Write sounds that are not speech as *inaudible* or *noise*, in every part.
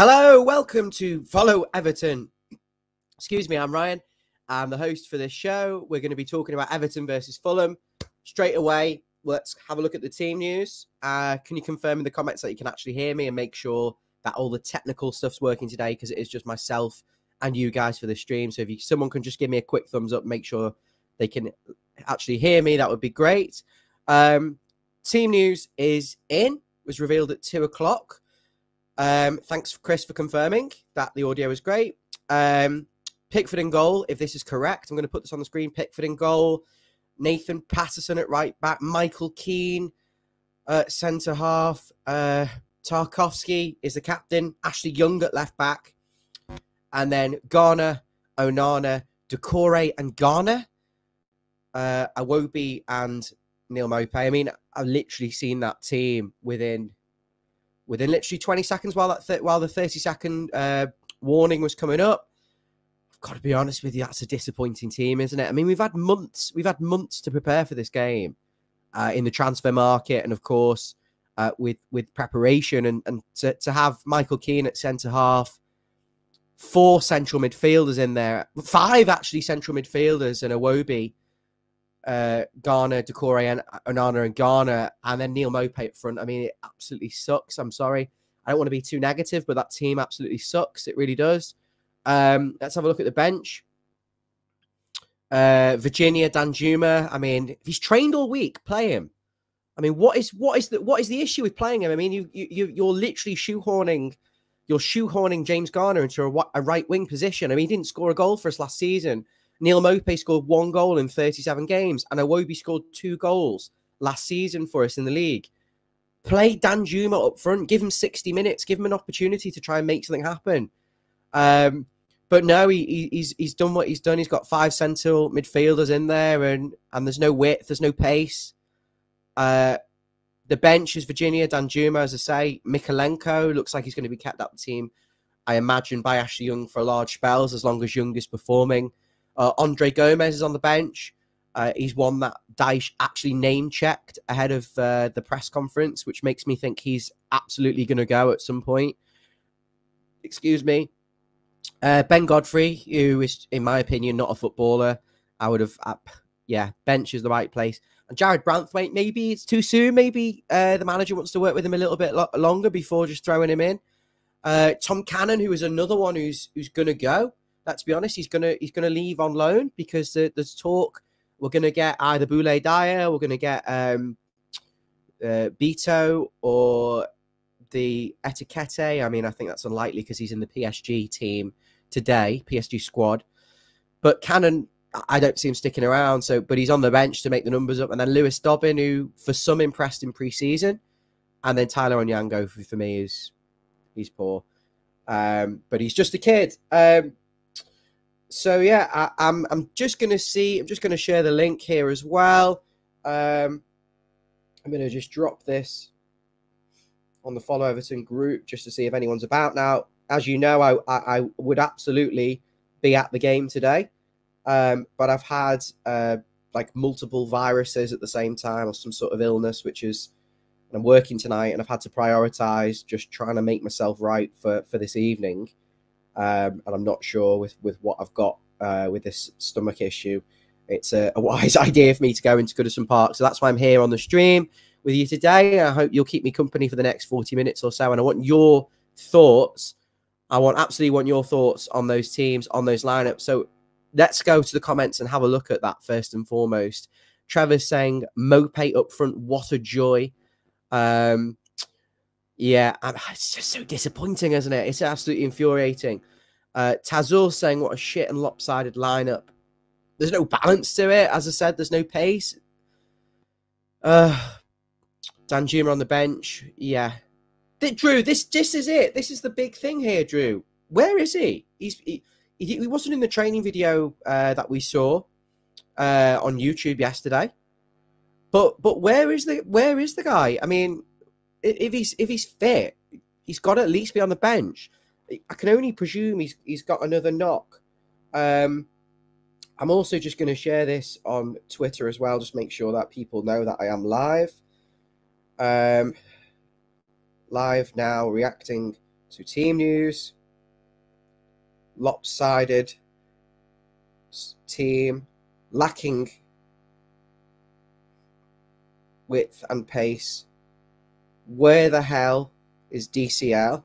Hello, welcome to Follow Everton. Excuse me, I'm Ryan. I'm the host for this show. We're going to be talking about Everton versus Fulham. Straight away, let's have a look at the team news. Uh, can you confirm in the comments that you can actually hear me and make sure that all the technical stuff's working today? Because it is just myself and you guys for the stream. So if you, someone can just give me a quick thumbs up, make sure they can actually hear me, that would be great. Um, team news is in, was revealed at two o'clock. Um, thanks, Chris, for confirming that the audio is great. Um, Pickford in goal, if this is correct. I'm going to put this on the screen. Pickford in goal. Nathan Patterson at right back. Michael Keane at centre half. Uh, Tarkowski is the captain. Ashley Young at left back. And then Garner, Onana, Doucouré, and Garner. Uh, Iwobi and Neal Maupay. I mean, I've literally seen that team within within literally 20 seconds while that th- while the 30 second uh, warning was coming up. I've got to be honest with you, that's a disappointing team, isn't it? I mean, we've had months, we've had months to prepare for this game uh, in the transfer market, and of course, uh, with with preparation, and and to, to have Michael Keane at centre half, four central midfielders in there, five actually central midfielders, and a Iwobi uh, Garner, Doucouré, and Onana and Garner, and then Neal Maupay up front. I mean, it absolutely sucks. I'm sorry. I don't want to be too negative, but that team absolutely sucks. It really does. Um, let's have a look at the bench. Uh, Virginia Danjuma. I mean, if he's trained all week, play him. I mean, what is what is the what is the issue with playing him? I mean, you you you're literally shoehorning, you're shoehorning James Garner into a, a right wing position. I mean, he didn't score a goal for us last season. Neal Maupay scored one goal in 37 games, and Iwobi scored two goals last season for us in the league. Play Danjuma up front, give him 60 minutes, give him an opportunity to try and make something happen. Um, but no, he, he's he's done what he's done. He's got five central midfielders in there, and and there's no width, there's no pace. Uh, the bench is Virginia Danjuma, as I say. Mykolenko looks like he's going to be kept up the team, I imagine, by Ashley Young for large spells as long as Young is performing. Uh, Andre Gomes is on the bench. Uh, he's one that Dyche actually name checked ahead of uh, the press conference, which makes me think he's absolutely going to go at some point. Excuse me. Uh, ben Godfrey, who is, in my opinion, not a footballer. I would have, uh, yeah, bench is the right place. And Jarrad Branthwaite, maybe it's too soon. Maybe uh, the manager wants to work with him a little bit lo- longer before just throwing him in. Uh, Tom Cannon, who is another one who's who's going to go let's be honest, he's gonna he's gonna leave on loan because there's talk we're gonna get either Boulaye Dia, we're gonna get um, uh, Beto or the Ekitike. I mean, I think that's unlikely because he's in the PSG team today, PSG squad. But Cannon, I don't see him sticking around. So, but he's on the bench to make the numbers up. And then Lewis Dobbin, who for some impressed in pre-season, and then Tyler Onyango for, for me is he's poor. Um, but he's just a kid. Um, so yeah, I, am I'm, I'm just gonna see. I'm just gonna share the link here as well. Um, I'm gonna just drop this on the Follow Everton group just to see if anyone's about. Now, as you know, I I, I would absolutely be at the game today, um, but I've had uh, like multiple viruses at the same time or some sort of illness, which is. I'm working tonight, and I've had to prioritize just trying to make myself right for for this evening um, and I'm not sure with with what I've got uh, with this stomach issue. It's a, a, wise *laughs* idea for me to go into Goodison Park, so that's why I'm here on the stream with you today. I hope you'll keep me company for the next 40 minutes or so, and I want your thoughts. I want absolutely want your thoughts on those teams, on those lineups. So let's go to the comments and have a look at that first and foremost. Trevor's saying Maupay up front, what a joy. Um, yeah, it's just so disappointing, isn't it? It's absolutely infuriating. Uh, Tazul saying what a shit and lopsided lineup. There's no balance to it. As I said, there's no pace. Uh, Danjuma on the bench. Yeah. Drew, this this is it. This is the big thing here, Drew. Where is he? He's he, he, wasn't in the training video uh, that we saw uh, on YouTube yesterday. But but where is the where is the guy? I mean, if he's if he's fit, he's got to at least be on the bench. I can only presume he's he's got another knock. Um, I'm also just going to share this on Twitter as well, just make sure that people know that I am live. Um, live now, reacting to team news, lopsided team, lacking width and pace. Where the hell is DCL?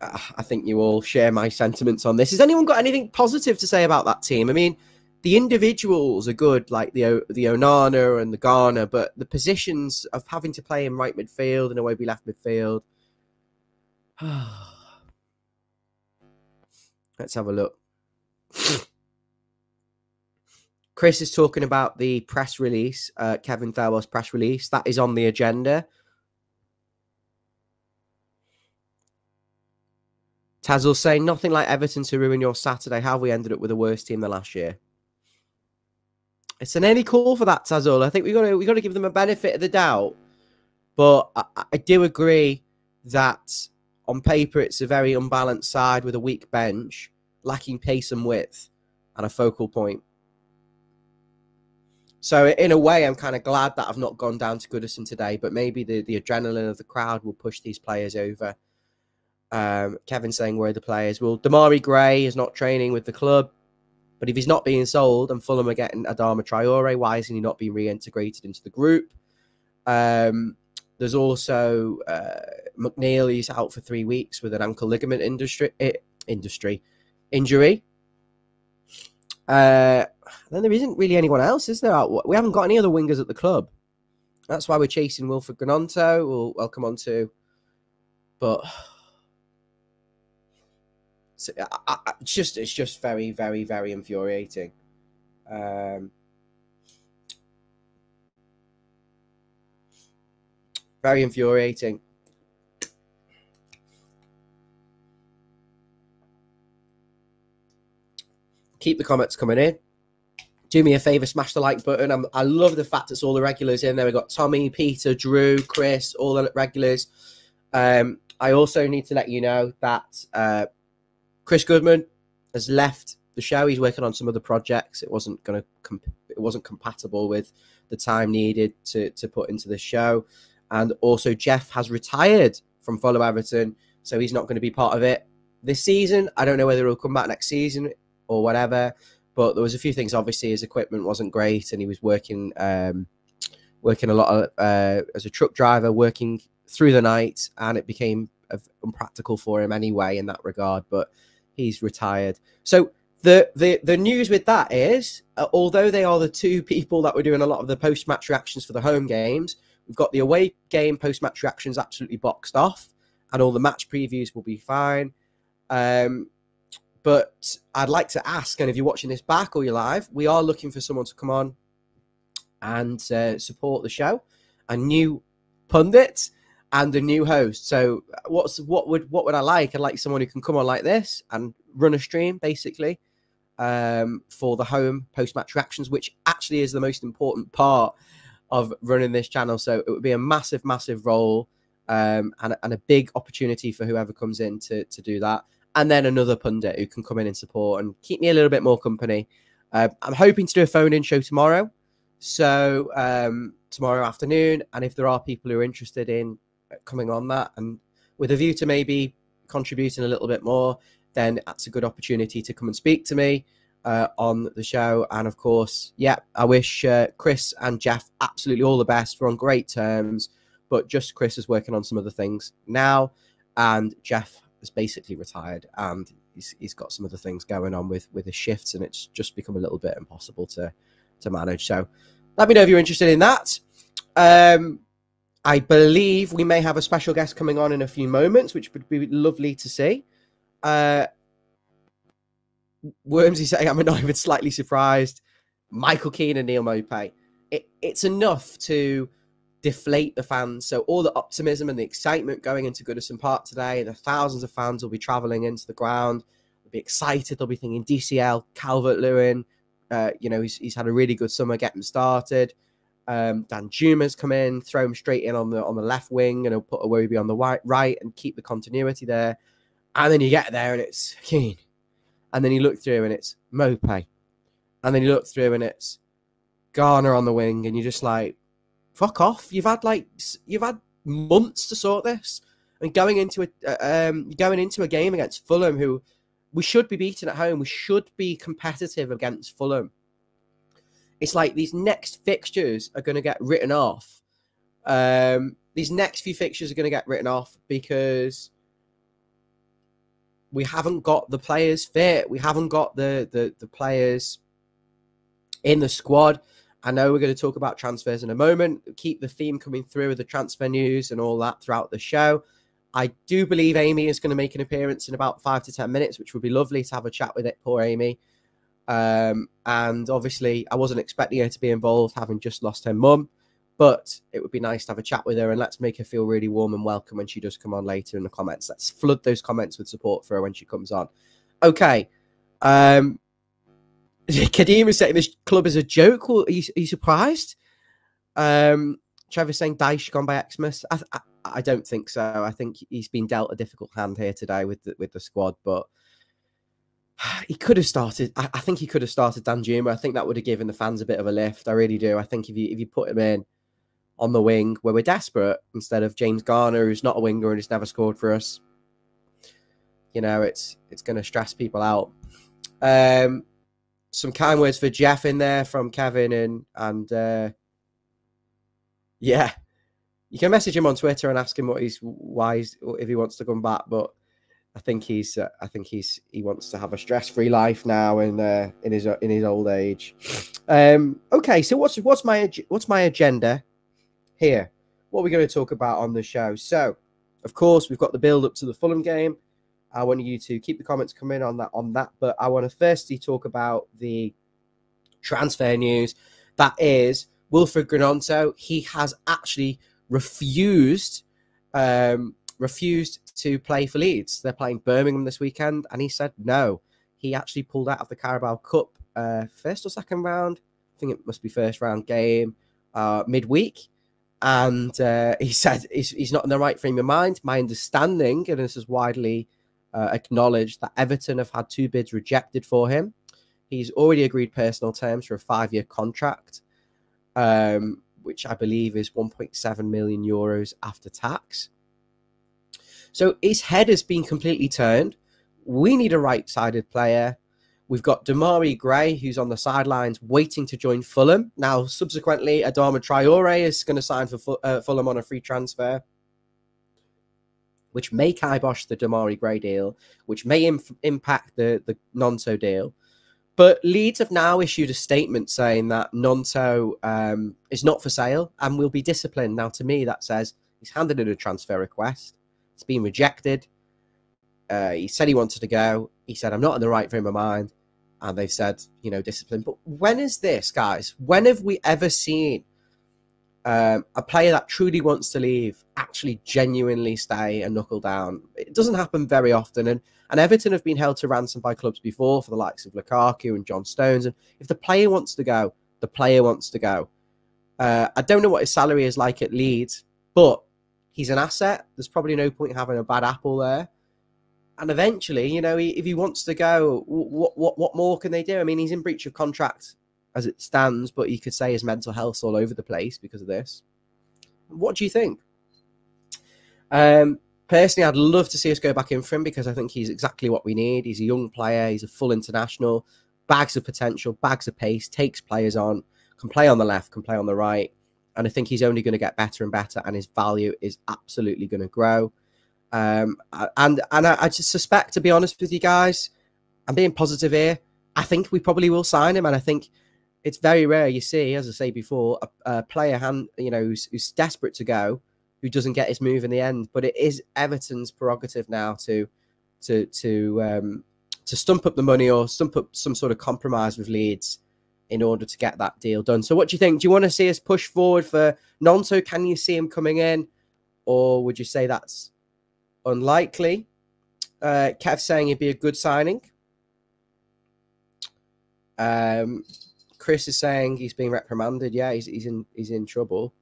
Ah, I think you all share my sentiments on this. Has anyone got anything positive to say about that team? I mean, the individuals are good, like the the Onana and the Garner, but the positions of having to play in right midfield and Iwobi left midfield. *sighs* Let's have a look. Chris is talking about the press release, uh, Kevin Thelwell's press release. That is on the agenda. Tazzle saying nothing like Everton to ruin your Saturday. How have we ended up with a worse team than last year? It's an any call for that, Tazzle. I think we got to we got to give them a benefit of the doubt. But I, I do agree that on paper it's a very unbalanced side with a weak bench, lacking pace and width, and a focal point. So in a way, I'm kind of glad that I've not gone down to Goodison today. But maybe the the adrenaline of the crowd will push these players over. Um, Kevin saying where are the players? Well, Demarai Gray is not training with the club, but if he's not being sold and Fulham are getting Adama Traore, why isn't he not being reintegrated into the group? Um, there's also uh. He's out for three weeks with an ankle ligament industry eh, industry injury. Uh, then there isn't really anyone else, is there? We haven't got any other wingers at the club. That's why we're chasing Wilfried Gnonto. We'll, come on to, but *sighs* so, I, I, it's just it's just very very very infuriating. Um, very infuriating. Keep the comments coming in. Do me a favor, smash the like button. I'm, I love the fact that it's all the regulars in there. We've got Tommy, Peter, Drew, Chris, all the regulars. Um, I also need to let you know that uh, Chris Goodman has left the show. He's working on some other projects. It wasn't going to it wasn't compatible with the time needed to to put into the show. And also Jeff has retired from Follow Everton, so he's not going to be part of it this season. I don't know whether he'll come back next season or whatever. But there was a few things. Obviously, his equipment wasn't great, and he was working um, working a lot of, uh, as a truck driver, working through the night, and it became unpractical for him anyway in that regard. But he's retired. So the the the news with that is, uh, although they are the two *laughs* people that were doing a lot of the post match reactions for the home games, we've got the away game post match reactions absolutely boxed off, and all the match previews will be fine. Um, but I'd like to ask, and if you're watching this back or you're live, we are looking for someone to come on and uh, support the show. A new pundit and a new host. So what's what would what would I like? I'd like someone who can come on like this and run a stream basically um, for the home post match reactions, which actually is the most important part of running this channel. So it would be a massive, massive role um, and, and a big opportunity for whoever comes in to to do that. And then another pundit who can come in and support and keep me a little bit more company. Uh, I'm hoping to do a phone in show tomorrow. So um, tomorrow afternoon. And if there are people who are interested in coming on that and with a view to maybe contributing a little bit more, then that's a good opportunity to come and speak to me uh, on the show. And of course, yeah, I wish uh, Chris and Jeff absolutely all the best. We're on great terms, but just Chris is working on some other things now, and Jeff is basically retired and he's, he's got some other things going on with with his shifts, and it's just become a little bit impossible to to manage. So let me know if you're interested in that. Um, I believe we may have a special guest coming on in a few moments, which would be lovely to see. Uh, Wormsy saying, I'm not even slightly surprised. Michael Keane and Neal Maupay. It, it's enough to deflate the fans. So all the optimism and the excitement going into Goodison Park today, the thousands of fans will be travelling into the ground. They'll be excited. They'll be thinking DCL, Calvert Lewin. Uh, you know, he's, he's had a really good summer getting started. Um, Danjuma's come in, throw him straight in on the on the left wing, and he'll put Iwobi on the right, right and keep the continuity there. And then you get there and it's Keane. And then you look through and it's Maupay. And then you look through and it's Garner on the wing, and you're just like, fuck off. You've had like you've had months to sort this, and going into a uh, um, going into a game against Fulham, who we should be beating at home. We should be competitive against Fulham. It's like these next fixtures are going to get written off. Um, these next few fixtures are going to get written off because we haven't got the players fit. We haven't got the the, the players in the squad. I know we're going to talk about transfers in a moment. Keep the theme coming through with the transfer news and all that throughout the show. I do believe Amy is going to make an appearance in about five to 10 minutes, which would be lovely to have a chat with it. Poor Amy. Um, and obviously, I wasn't expecting her to be involved, having just lost her mum. But it would be nice to have a chat with her and let's make her feel really warm and welcome when she does come on later in the comments. Let's flood those comments with support for her when she comes on. Okay. Um, *laughs* Kadeem is saying this club is a joke. Are you, are you surprised? Um, Trevor's saying Dyche gone by Xmas. I, I, I, don't think so. I think he's been dealt a difficult hand here today with the, with the squad, but *sighs* he could have started. I, I think he could have started Dan Danjuma. I think that would have given the fans a bit of a lift. I really do. I think if you if you put him in on the wing where we're desperate instead of James Garner, who's not a winger and has never scored for us, you know, it's it's going to stress people out. Um, some kind words for Jeff in there from Kevin and and uh, yeah, you can message him on Twitter and ask him what he's why he's, if he wants to come back. But I think he's uh, I think he's he wants to have a stress free life now in uh, in his in his old age. Um, okay, so what's what's my what's my agenda here? What are we going to talk about on the show? So, of course, we've got the build up to the Fulham game. I want you to keep the comments coming on that on that, but I want to firstly talk about the transfer news. That is Wilfried Gnonto. He has actually refused um, refused to play for Leeds. They're playing Birmingham this weekend, and he said no. He actually pulled out of the Carabao Cup uh, first or second round. I think it must be first round game uh, midweek. And uh, he said he's, he's not in the right frame of mind. My understanding, and this is widely uh, acknowledged, that Everton have had two bids rejected for him. He's already agreed personal terms for a five year contract. Um, which I believe is 1.7 million euros after tax. So his head has been completely turned. We need a right sided player. We've got Demarai Gray, who's on the sidelines waiting to join Fulham. Now, subsequently, Adama Traore is going to sign for uh, Fulham on a free transfer, which may kibosh the Demarai Gray deal, which may impact the, the Gnonto deal. But Leeds have now issued a statement saying that Gnonto um, is not for sale and will be disciplined. Now, to me, that says he's handed in a transfer request. It's been rejected. Uh, he said he wanted to go. He said, I'm not in the right frame of mind. And they've said, you know, discipline. But when is this, guys? When have we ever seen um, a player that truly wants to leave actually genuinely stay and knuckle down? It doesn't happen very often. And and Everton have been held to ransom by clubs before for the likes of Lukaku and John Stones. And if the player wants to go, the player wants to go. Uh, I don't know what his salary is like at Leeds, but he's an asset. There's probably no point having a bad apple there. And eventually, you know, if he wants to go, what what what more can they do? I mean, he's in breach of contract as it stands, but you could say his mental health's all over the place because of this. What do you think? Um, Personally, I'd love to see us go back in for him because I think he's exactly what we need. He's a young player, he's a full international, bags of potential, bags of pace, takes players on, can play on the left, can play on the right. And I think he's only going to get better and better, and his value is absolutely going to grow. Um, and and I, I just suspect, to be honest with you guys, I'm being positive here. I think we probably will sign him, and I think it's very rare you see, as I say before, a, a player hand, you know, who's, who's desperate to go who doesn't get his move in the end. But it is Everton's prerogative now to to to um, to stump up the money or stump up some sort of compromise with Leeds in order to get that deal done. So, what do you think? Do you want to see us push forward for Gnonto? Can you see him coming in, or would you say that's unlikely? Uh, Kev saying he'd be a good signing. Um, Chris is saying he's being reprimanded. Yeah, he's he's in he's in trouble.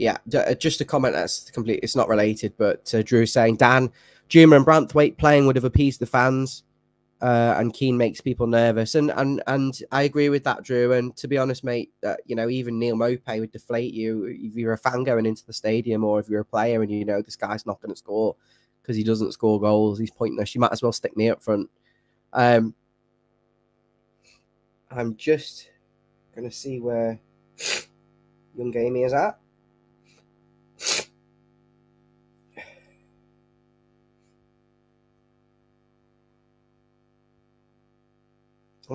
yeah, uh, just a comment that's complete. It's not related, but uh, Drew saying Dan, Juma and Branthwaite playing would have appeased the fans. uh, and Keane makes people nervous, and and and I agree with that, Drew. And to be honest, mate, uh, you know even Neal Maupay would deflate you if you're a fan going into the stadium, or if you're a player and you know this guy's not going to score because he doesn't score goals, he's pointless. You might as well stick me up front. Um, I'm just gonna see where young Amy is at.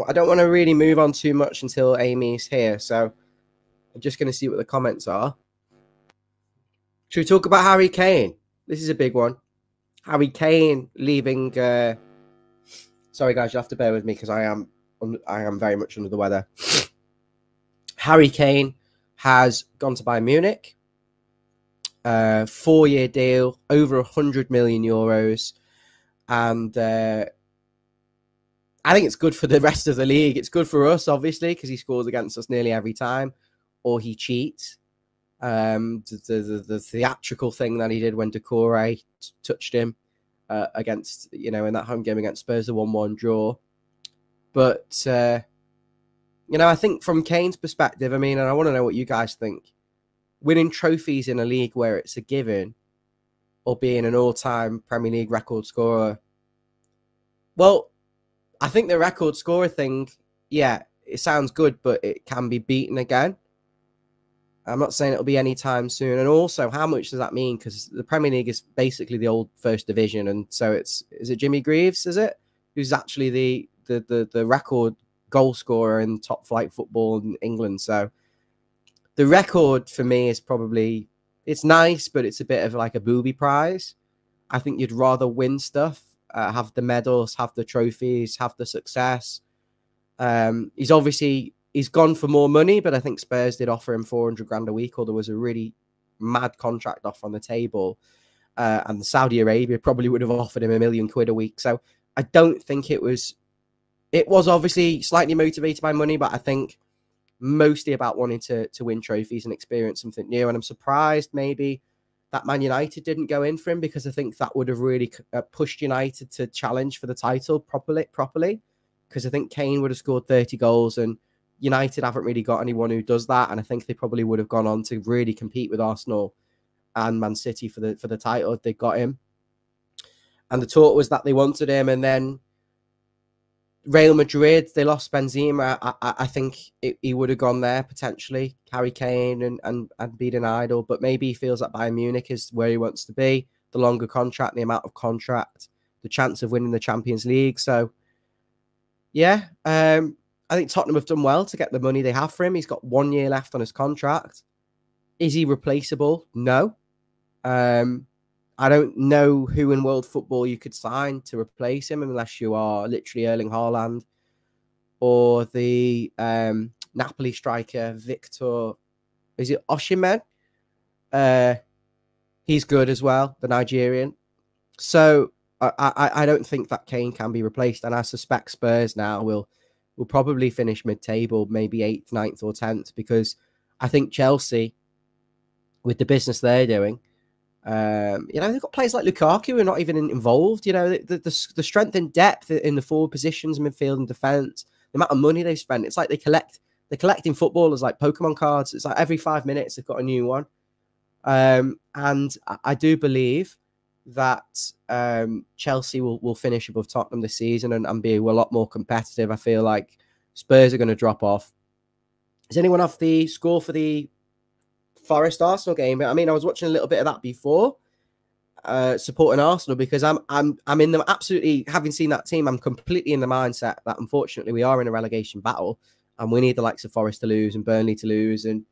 I don't want to really move on too much until Amy's here, so I'm just going to see what the comments are. Should we talk about Harry Kane? This is a big one. Harry Kane leaving. Uh... Sorry, guys, you have to bear with me because I am I am very much under the weather. Harry Kane has gone to Bayern Munich. Uh, four year deal, over 100 million euros. And uh, I think it's good for the rest of the league. It's good for us, obviously, because he scores against us nearly every time, or he cheats. Um, the, the, the theatrical thing that he did when Doucouré touched him uh, against, you know, in that home game against Spurs, the 1 1 draw. But, uh, you know, I think from Kane's perspective, I mean, and I want to know what you guys think winning trophies in a league where it's a given or being an all time Premier League record scorer. Well, I think the record scorer thing, yeah, it sounds good, but it can be beaten again. I'm not saying it'll be anytime soon. And also, how much does that mean? Because the Premier League is basically the old first division, and so it's is it Jimmy Greaves? Is it who's actually the the the, the record goal scorer in top flight football in England. So the record for me is probably it's nice, but it's a bit of like a booby prize. I think you'd rather win stuff, uh, have the medals, have the trophies, have the success. Um, he's obviously he's gone for more money, but I think Spurs did offer him 400 grand a week, or there was a really mad contract off on the table. Uh, and Saudi Arabia probably would have offered him a million quid a week. So I don't think it was it was obviously slightly motivated by money, but I think mostly about wanting to to win trophies and experience something new. And I'm surprised maybe that Man United didn't go in for him because I think that would have really uh, pushed United to challenge for the title properly. Properly, because I think Kane would have scored 30 goals and United haven't really got anyone who does that. And I think they probably would have gone on to really compete with Arsenal and Man City for the for the title if they got him. And the talk was that they wanted him, and then Real Madrid, they lost Benzema. I, I, I think it, he would have gone there potentially, Harry Kane and, and, and beat an idol, but maybe he feels that Bayern Munich is where he wants to be. The longer contract, the amount of contract, the chance of winning the Champions League. So, yeah, um, I think Tottenham have done well to get the money they have for him. He's got one year left on his contract. Is he replaceable? No. Um, I don't know who in world football you could sign to replace him unless you are literally Erling Haaland or the um, Napoli striker Victor. Is it Osimhen? Uh, he's good as well, the Nigerian. So I, I, I don't think that Kane can be replaced, and I suspect Spurs now will will probably finish mid-table, maybe eighth, ninth, or tenth, because I think Chelsea, with the business they're doing, um, you know, they've got players like Lukaku who are not even involved. You know, the, the, the strength and depth in the forward positions, midfield and defense, the amount of money they've spent. It's like they collect, they're collecting footballers like Pokemon cards. It's like every five minutes they've got a new one. Um, and I, I do believe that um, Chelsea will, will finish above Tottenham this season and, and be a lot more competitive. I feel like Spurs are going to drop off. Does anyone have the score for the Forest Arsenal game. I mean, I was watching a little bit of that before, uh, supporting Arsenal because I'm I'm I'm in the absolutely having seen that team. I'm completely in the mindset that unfortunately we are in a relegation battle, and we need the likes of Forest to lose and Burnley to lose, and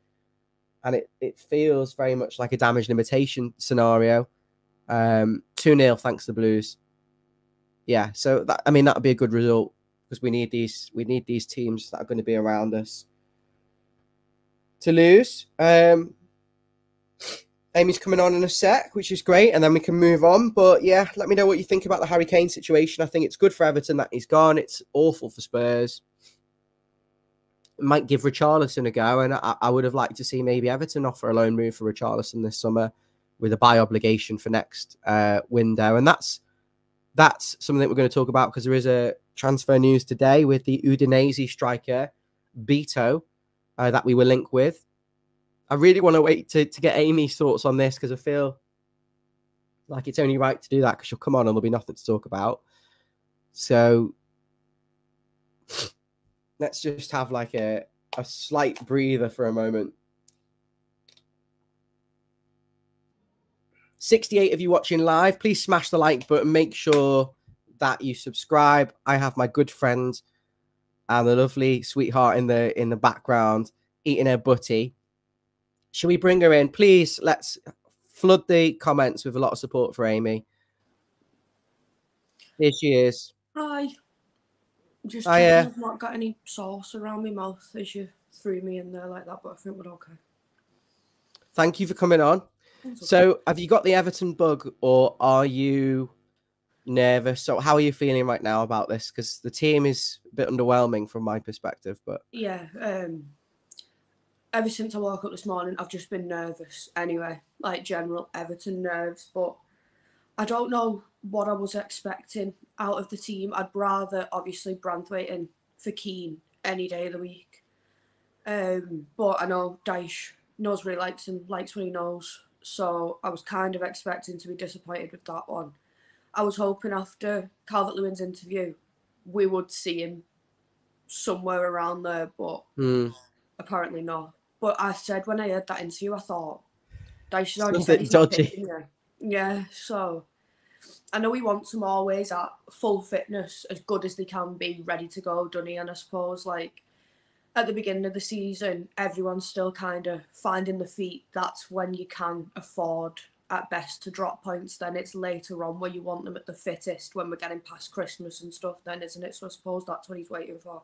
and it it feels very much like a damage limitation scenario. Um, two 0 thanks to the Blues. Yeah, so that I mean that would be a good result because we need these we need these teams that are going to be around us to lose. Um, Amy's coming on in a sec, which is great, and then we can move on. But yeah, let me know what you think about the Harry Kane situation. I think it's good for Everton that he's gone. It's awful for Spurs. Might give Richarlison a go, and I, I, would have liked to see maybe Everton offer a loan move for Richarlison this summer with a buy obligation for next uh, window, and that's that's something that we're going to talk about because there is a transfer news today with the Udinese striker Beto uh, that we will link with. I really want to wait to, to get Amy's thoughts on this because I feel like it's only right to do that because she'll come on and there'll be nothing to talk about. So let's just have like a, a slight breather for a moment. 68 of you watching live, please smash the like button. Make sure that you subscribe. I have my good friend and the lovely sweetheart in the in the background eating her butty. Should we bring her in? Please let's flood the comments with a lot of support for Amy. Here she is. Hi. Just Hi, uh, I've not got any sauce around my mouth as you threw me in there like that, but I think we're okay. Thank you for coming on. So, have you got the Everton bug, or are you nervous? So, how are you feeling right now about this? Because the team is a bit underwhelming from my perspective. But yeah, um, ever since I woke up this morning, I've just been nervous anyway, like general Everton nerves. But I don't know what I was expecting out of the team. I'd rather obviously Branthwaite and for Keane any day of the week. Um, but I know Dyche knows what he likes and likes what he knows. So I was kind of expecting to be disappointed with that one. I was hoping after Calvert Lewin's interview, we would see him somewhere around there, but hmm, apparently not. But I said when I heard that interview, I thought Dyche's already said he's dodgy. Yeah, so I know he wants them always at full fitness, as good as they can be, ready to go, doesn't he? And I suppose like at the beginning of the season, everyone's still kind of finding the feet. That's when you can afford at best to drop points. Then it's later on where you want them at the fittest when we're getting past Christmas and stuff. Then isn't it? So I suppose that's what he's waiting for.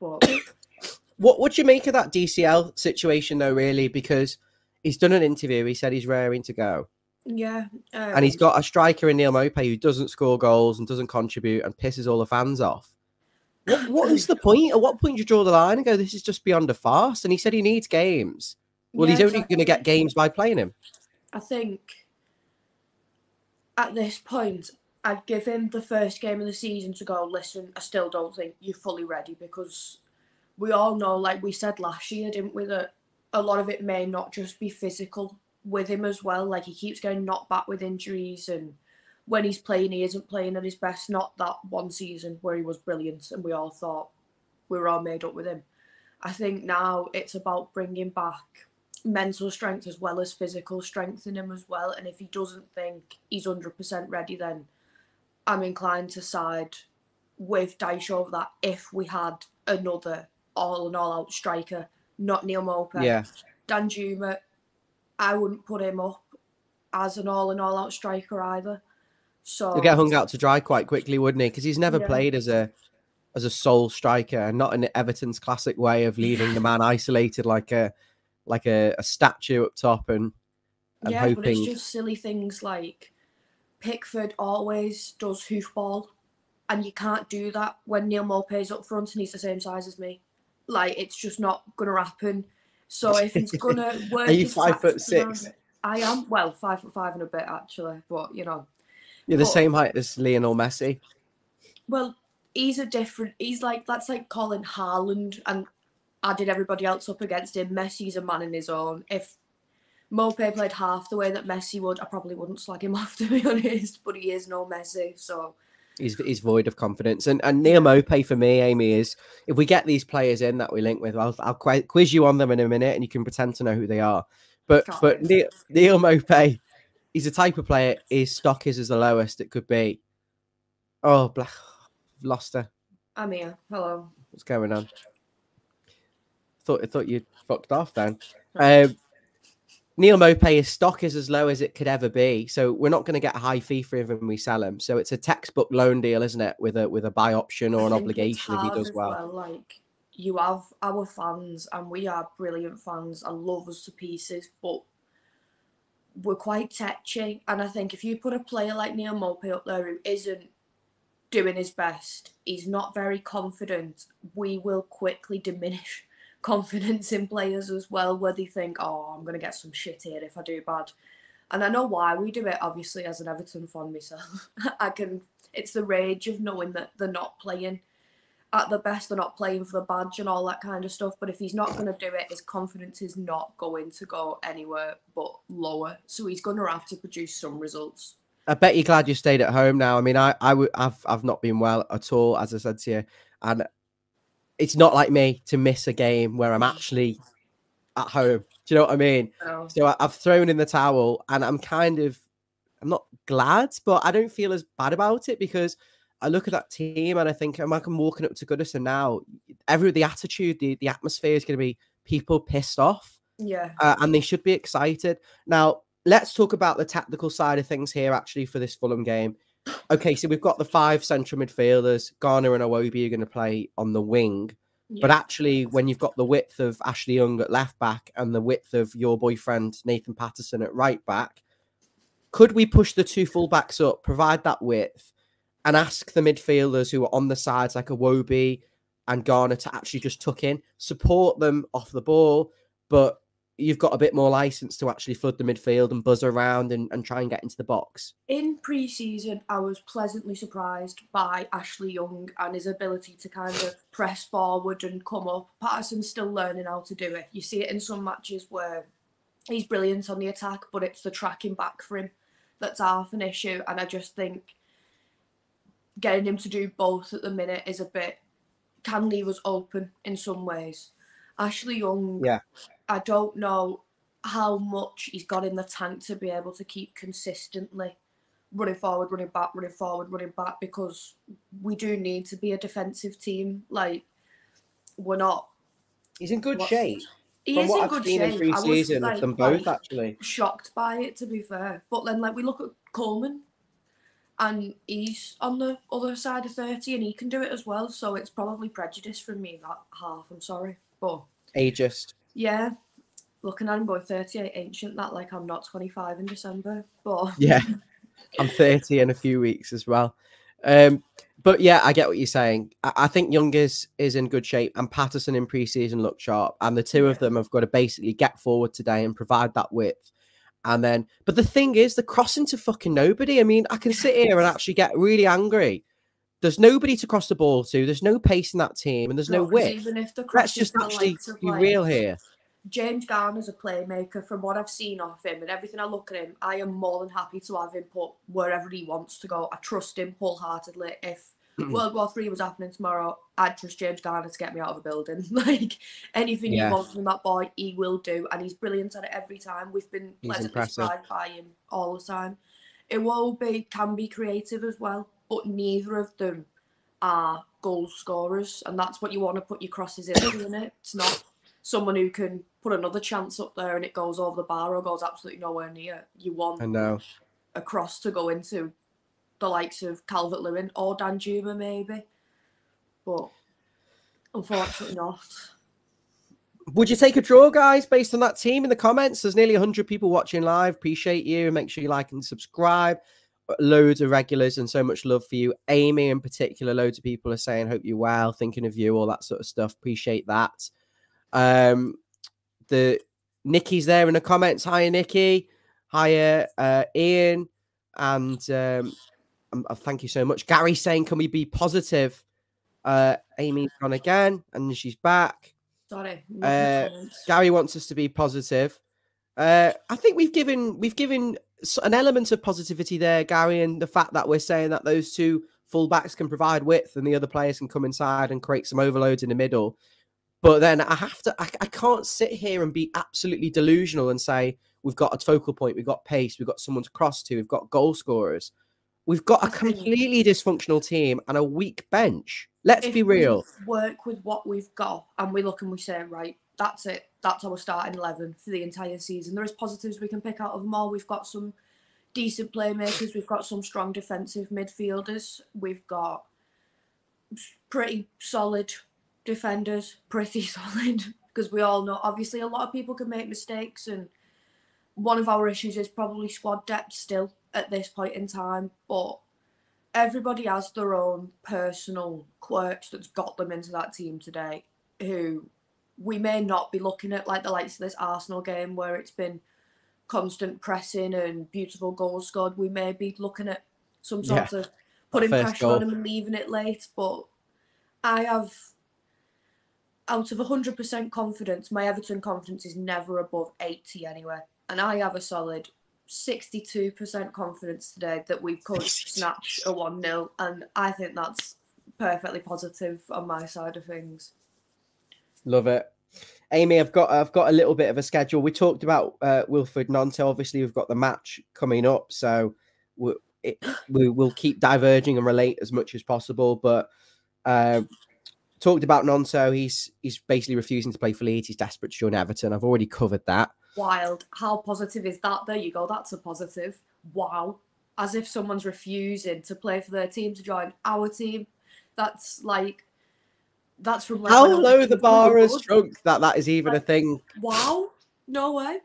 But *coughs* what would you make of that DCL situation, though? Really, because he's done an interview. He said he's raring to go, yeah, um, and he's got a striker in Neal Maupay who doesn't score goals and doesn't contribute and pisses all the fans off. What, what is the point? At what point do you draw the line and go, "This is just beyond a farce"? And he said he needs games. Well, yeah, he's only going to get games by playing him. I think at this point, I'd give him the first game of the season to go, listen, I still don't think you're fully ready because we all know, like we said last year, didn't we, that a lot of it may not just be physical with him as well. Like he keeps getting knocked back with injuries and when he's playing, he isn't playing at his best. Not that one season where he was brilliant and we all thought we were all made up with him. I think now it's about bringing back mental strength as well as physical strength in him as well. And if he doesn't think he's 100% ready, then I'm inclined to side with Dyche over that if we had another all and all out striker, not Neal Maupay. Yeah, Danjuma, I wouldn't put him up as an all and all out striker either. So he'll get hung out to dry quite quickly, wouldn't he? Because he's never Yeah. played as a as a sole striker, and not in Everton's classic way of leaving the man isolated like a like a, a statue up top and and yeah, but it's just silly things like Pickford always does hoofball, and you can't do that when Neal Maupay's up front and he's the same size as me. Like it's just not gonna happen. So if it's gonna *laughs* work, Are you five foot around six? I am. Well, five foot five and a bit actually, but you know, You're the but- same height as Lionel Messi. well, he's a different. He's like that's like calling Haaland and added everybody else up against him. Messi's a man in his own. If Maupay played half the way that Messi would, I probably wouldn't slag him *laughs* off to be honest. But he is no Messi, so He's he's void of confidence. And and Neal Maupay for me, Amy, is if we get these players in that we link with, I'll I'll quiz you on them in a minute, and you can pretend to know who they are. But Can't but. Neal, Neal Maupay, he's a type of player. His stock is as the lowest it could be. Oh, black, lost her. I'm here. Hello. What's going on? Thought I thought you fucked off then. Um, Neal Maupay's stock is as low as it could ever be, so we're not going to get a high fee for him when we sell him. So it's a textbook loan deal, isn't it? With a with a buy option or I an obligation if he does as well. Like you have our fans, and we are brilliant fans. I love us to pieces, but we're quite tetchy. And I think if you put a player like Neal Maupay up there who isn't doing his best, he's not very confident. We will quickly diminish *laughs* confidence in players as well, where they think, "Oh, I'm going to get some shit here if I do bad." And I know why we do it, obviously, as an Everton fan myself. *laughs* I can, it's the rage of knowing that they're not playing at the best, they're not playing for the badge and all that kind of stuff. But if he's not going to do it, his confidence is not going to go anywhere but lower. So he's going to have to produce some results. I bet you're glad you stayed at home now. I mean, I, I, w- I've, I've not been well at all, as I said to you, and it's not like me to miss a game where I'm actually at home. Do you know what I mean? Oh. So I, I've thrown in the towel, and I'm kind of, I'm not glad, but I don't feel as bad about it because I look at that team and I think, I'm like, I'm walking up to Goodison now. Every the attitude, the the atmosphere is going to be people pissed off, Yeah. uh, and they should be excited. Now, let's talk about the tactical side of things here, actually, for this Fulham game. Okay, so we've got the five central midfielders. Garner and Iwobi are going to play on the wing. But actually, when you've got the width of Ashley Young at left back and the width of your boyfriend Nathan Patterson at right back, could we push the two fullbacks up, provide that width, and ask the midfielders who are on the sides like Iwobi and Garner to actually just tuck in, support them off the ball, but you've got a bit more license to actually flood the midfield and buzz around and, and try and get into the box. In pre-season, I was pleasantly surprised by Ashley Young and his ability to kind of press forward and come up. Patterson's still learning how to do it. You see it in some matches where he's brilliant on the attack, but it's the tracking back for him that's half an issue. And I just think getting him to do both at the minute is a bit can leave us open in some ways. Ashley Young, Yeah. I don't know how much he's got in the tank to be able to keep consistently running forward, running back, running forward, running back because we do need to be a defensive team. Like we're not. He's in good shape. He From is what in I've good shape. in I was, like, them both quite actually. shocked by it to be fair. But then like we look at Coleman and he's on the other side of 30 and he can do it as well. So it's probably prejudice from me that half, I'm sorry. But Ageist. yeah, looking at him boy 38 ancient that like I'm not 25 in December. But *laughs* Yeah. I'm 30 in a few weeks as well. Um, but yeah, I get what you're saying. I, I think Young is, is in good shape, and Patterson in preseason looked sharp. And the two of them have got to basically get forward today and provide that width. And then, but the thing is, they're crossing to fucking nobody. I mean, I can sit here and actually get really angry. There's nobody to cross the ball to. There's no pace in that team, and there's no width. Even if the Let's just the actually be like, real here. James Garner's a playmaker. From what I've seen of him and everything I look at him, I am more than happy to have him put wherever he wants to go. I trust him wholeheartedly. If Hmm. World War Three was happening tomorrow, I'd trust James Garner to get me out of a building. *laughs* like anything Yeah. he wants from that boy, he will do, and he's brilliant at it every time. We've been He's pleasantly impressive. surprised by him all the time. It will be can be creative as well, but neither of them are goal scorers, and that's what you want to put your crosses into, in it? It's not someone who can put another chance up there and it goes over the bar or goes absolutely nowhere near. You want I know. a cross to go into the likes of Calvert Lewin or Danjuma maybe. But unfortunately not. Would you take a draw, guys, based on that team in the comments? There's nearly 100 people watching live. Appreciate you. Make sure you like and subscribe. Loads of regulars and so much love for you. Amy, in particular, loads of people are saying, Hope you're well, thinking of you, all that sort of stuff. Appreciate that. Um, the Nikki's there in the comments. Hiya, Nikki. Hiya, uh, Ian. And um, um, uh, thank you so much. Gary saying, Can we be positive? Uh, Amy's gone again and she's back. Sorry. Uh, Gary wants us to be positive. Uh, I think we've given we've given an element of positivity there, Gary, and the fact that we're saying that those two fullbacks can provide width and the other players can come inside and create some overloads in the middle. But then I have to, I, I can't sit here and be absolutely delusional and say we've got a focal point, we've got pace, we've got someone to cross to, we've got goal scorers. We've got a completely dysfunctional team and a weak bench. Let's if be real. we work with what we've got and we look and we say, right, that's it. That's our starting 11 for the entire season. There is positives we can pick out of them all. We've got some decent playmakers. We've got some strong defensive midfielders. We've got pretty solid defenders. *laughs* Pretty solid. Because we all know, obviously, a lot of people can make mistakes. And one of our issues is probably squad depth still at this point in time. But everybody has their own personal quirks that's got them into that team today who we may not be looking at like the likes of this Arsenal game where it's been constant pressing and beautiful goals scored, we may be looking at some sort Yeah. of putting pressure goal. on them and leaving it late. But I have, out of 100% confidence, my Everton confidence is never above 80 anyway. And I have a solid 62% confidence today that we could *laughs* snatch a 1 0. And I think that's perfectly positive on my side of things. Love it. Amy, I've got I've got a little bit of a schedule. We talked about uh, Wilfried Gnonto. Obviously, we've got the match coming up, so we it, we will keep diverging and relate as much as possible. But uh, talked about Gnonto. He's he's basically refusing to play for Leeds. He's desperate to join Everton. I've already covered that. Wild. How positive is that? There you go. That's a positive. Wow. As if someone's refusing to play for their team to join our team. That's like, that's from like How when I was a low the bar were has shrunk that that is even a thing. Wow. No way.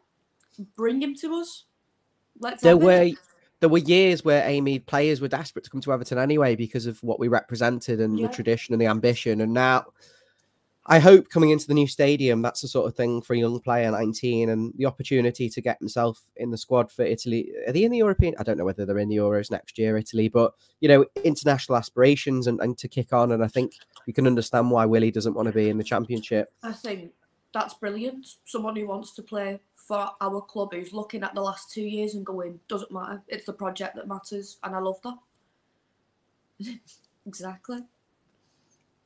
Bring him to us. Let's There have it. were there were years where Amy players were desperate to come to Everton anyway because of what we represented and Yeah. the tradition and the ambition. And now, I hope coming into the new stadium, that's the sort of thing for a young player, 19, and the opportunity to get himself in the squad for Italy. Are they in the European? I don't know whether they're in the Euros next year, Italy, but you know, international aspirations and, and to kick on. And I think you can understand why Willie doesn't want to be in the championship. I think that's brilliant. Someone who wants to play for our club who's looking at the last two years and going, doesn't matter. It's the project that matters. And I love that. *laughs* exactly.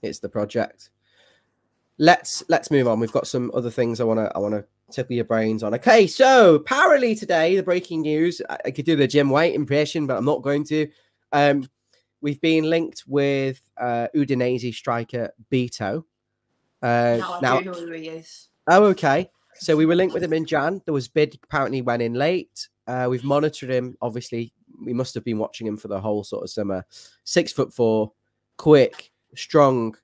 it's the project. Let's let's move on. We've got some other things I want to I want to tickle your brains on. Okay, so apparently today the breaking news. I, I could do the Jim White impression, but I'm not going to. Um, we've been linked with uh, Udinese striker Beto. Uh, now I now, do know who he is. oh, okay. So we were linked with him in Jan. There was bid apparently went in late. Uh, we've monitored him. Obviously, we must have been watching him for the whole sort of summer. Six foot four, quick, strong.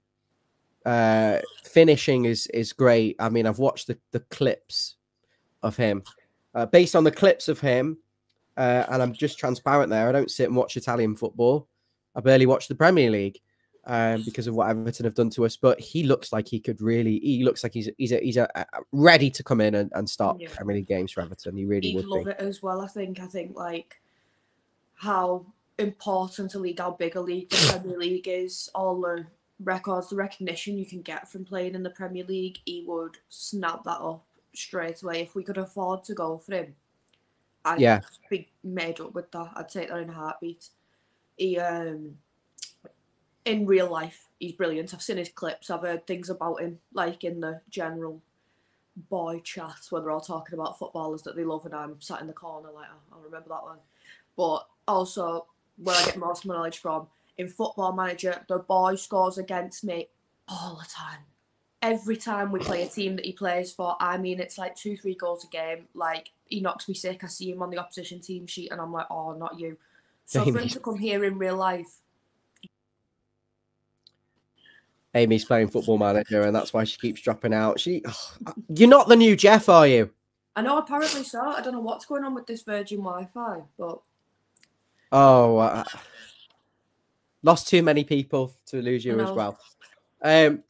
Uh, finishing is is great. I mean, I've watched the, the clips of him. Uh, based on the clips of him, uh, and I'm just transparent there. I don't sit and watch Italian football. I barely watch the Premier League um, because of what Everton have done to us. But he looks like he could really. He looks like he's he's a, he's a, a- ready to come in and, and start Yeah. Premier League games for Everton. He really He'd would love be. it as well. I think. I think like how important a league, how big a league the Premier League is, all the records, the recognition you can get from playing in the Premier League. He would snap that up straight away if we could afford to go for him. I'd Yeah. be made up with that. I'd take that in a heartbeat. He um in real life, he's brilliant. I've seen his clips. I've heard things about him, like in the general boy chats where they're all talking about footballers that they love, and I'm sat in the corner like, oh, I'll remember that one. But also, where I get most of my knowledge from, in Football Manager, the boy scores against me all the time. Every time we play a team that he plays for, I mean, it's like two, three goals a game. Like, he knocks me sick. I see him on the opposition team sheet, and I'm like, oh, not you. So for him Jamie. to come here in real life, Amy's playing football manager, and that's why she keeps dropping out. She, you're not the new Jeff, are you? I know apparently so. I don't know what's going on with this Virgin Wi-Fi, but Oh, uh, lost too many people to lose you as well. Um,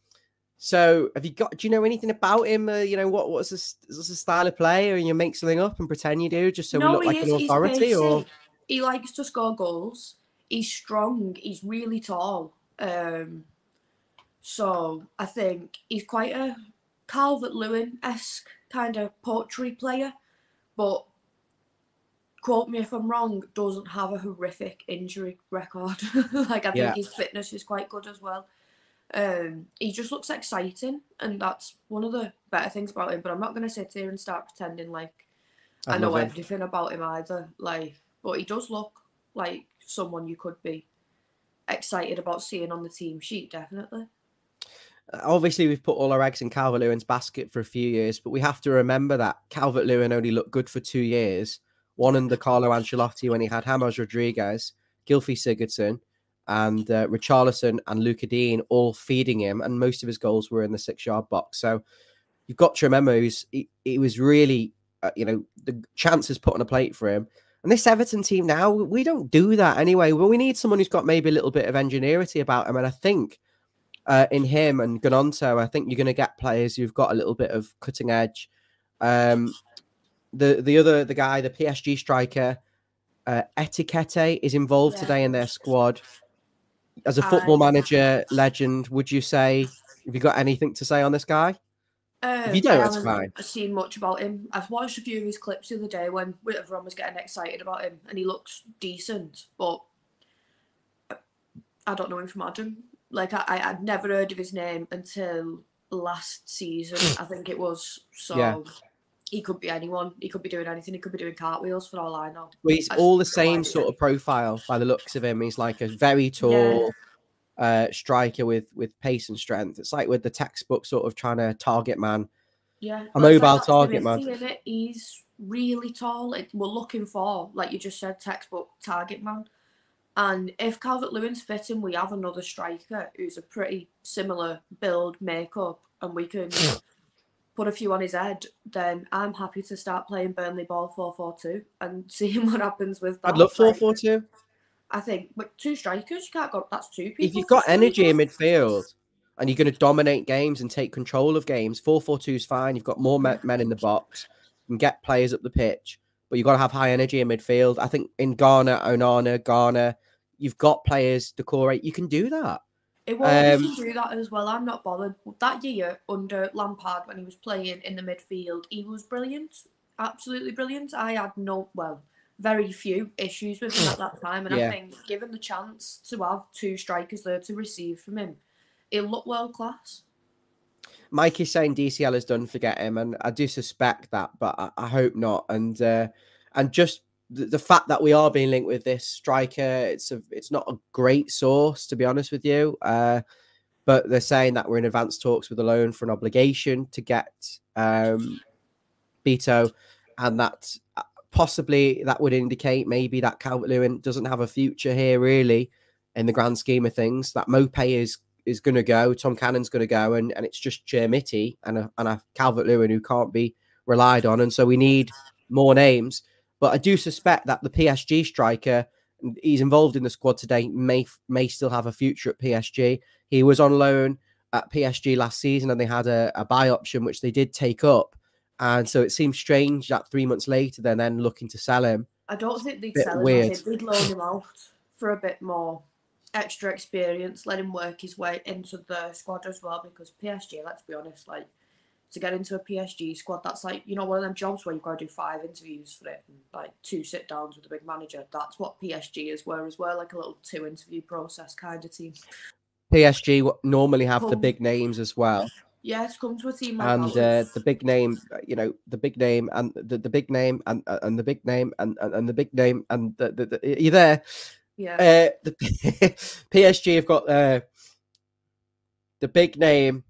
so have you got? Do you know anything about him? Uh, you know what? What's his, is this a style of play, or you make something up and pretend you do just so we look like an authority? Or he likes to score goals. He's strong. He's really tall. Um, so I think he's quite a Calvert Lewin esque kind of poetry player, but quote me if I'm wrong, doesn't have a horrific injury record. *laughs* like I think Yeah. his fitness is quite good as well. Um, he just looks exciting, and that's one of the better things about him. But I'm not going to sit here and start pretending like I, I know him. everything about him either. Like, but he does look like someone you could be excited about seeing on the team sheet, definitely. Uh, obviously we've put all our eggs in Calvert Lewin's basket for a few years, but we have to remember that Calvert Lewin only looked good for two years. One under Carlo Ancelotti when he had James Rodriguez, Gylfi Sigurdsson, and uh, Richarlison and Luca Digne all feeding him, and most of his goals were in the six-yard box. So you've got to remember he, he was really, uh, you know, the chances put on a plate for him. And this Everton team now, we don't do that anyway. Well, we need someone who's got maybe a little bit of ingenuity about him, and I think uh, in him and Gnonto, I think you're going to get players who've got a little bit of cutting edge. Um, the the other the guy, the PSG striker, uh, Ekitike is involved Yeah. today in their squad. As a football I- manager legend, would you say? Have you got anything to say on this guy? Um, you don't, I that's haven't seen much about him. I've watched a few of his clips the other day when everyone was getting excited about him, and he looks decent, but I don't know him from Adam. Like I, I I'd never heard of his name until last season. I think it was. So Yeah. He could be anyone. He could be doing anything. He could be doing cartwheels for all I know. Well, he's I all the just have no same sort of profile by the looks of him. He's like a very tall uh, striker with with pace and strength. It's like with the textbook sort of trying to target man. Yeah, A mobile that's target, man. He's really tall. It, we're looking for, like you just said, textbook target man. And if Calvert Lewin's fitting, we have another striker who's a pretty similar build, makeup, and we can *laughs* put a few on his head. Then I'm happy to start playing Burnley ball four four two and *laughs* seeing what happens with that. I'd love four four two. I think, but two strikers, you can't go. That's two people. If you've got energy in midfield and you're going to dominate games and take control of games, four four two is fine. You've got more men in the box, and get players up the pitch, but you've got to have high energy in midfield. I think in Garner, Onana, Garner, you've got players. Doucouré, you can do that. It won't Um, um, do that as well. I'm not bothered. That year under Lampard, when he was playing in the midfield, he was brilliant, absolutely brilliant. I had no, well, very few issues with him at that time, and Yeah. I think given the chance to have two strikers there to receive from him, it looked world class. Mike is saying DCL has done forget him, and I do suspect that, but I, I hope not. And uh, and just the, the fact that we are being linked with this striker, it's a it's not a great source to be honest with you. Uh, but they're saying that we're in advanced talks with the loan for an obligation to get um, Beto, and that uh, possibly that would indicate maybe that Calvert Lewin doesn't have a future here really in the grand scheme of things. That Maupay is is going to go, Tom Cannon's going to go, and, and it's just Chermiti and a, and a Calvert Lewin who can't be relied on. And so we need more names. But I do suspect that the PSG striker, he's involved in the squad today, may may still have a future at PSG. He was on loan at PSG last season and they had a, a buy option, which they did take up. And so it seems strange that three months later they're then looking to sell him. I don't think they'd sell him. Weird. they'd loan him out for a bit more extra experience, let him work his way into the squad as well. Because PSG, let's be honest, like to get into a PSG squad, that's like you know one of them jobs where you've got to do five interviews for it, and like two sit downs with the big manager. That's what PSG is. Whereas as well, like a little two interview process kind of team. PSG normally have the big names as well. To come to a team like and uh, the big name, uh, you know, the big name and the, the big name and uh, and the big name and and, and the big name and the, the, the you there? yeah, Uh, the *laughs* PSG have got uh, the big name